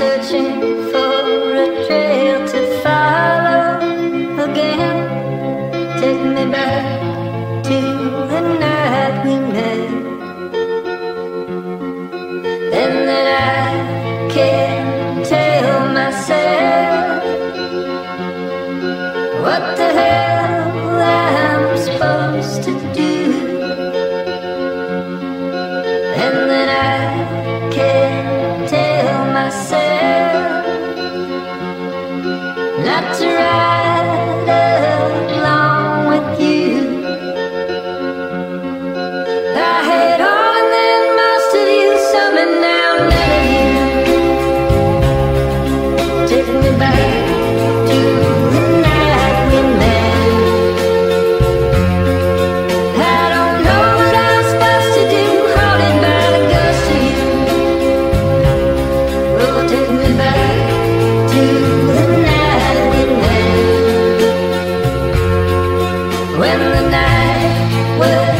searching. not to ride. when the night was.